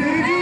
Did you?